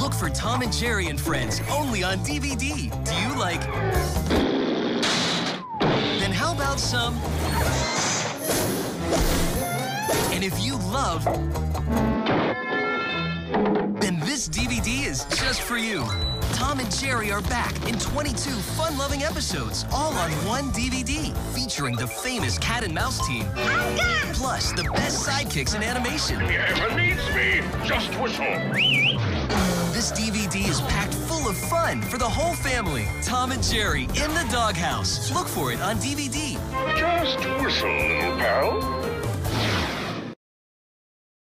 Look for Tom and Jerry and Friends only on DVD. Do you like... Then how about some... And if you love... Then this DVD is just for you. Tom and Jerry are back in 22 fun-loving episodes, all on one DVD, featuring the famous cat and mouse team. Plus, the best sidekicks in animation. If ever needs me, just whistle. DVD is packed full of fun for the whole family. Tom and Jerry in the doghouse. Look for it on DVD. Just whistle, little pal.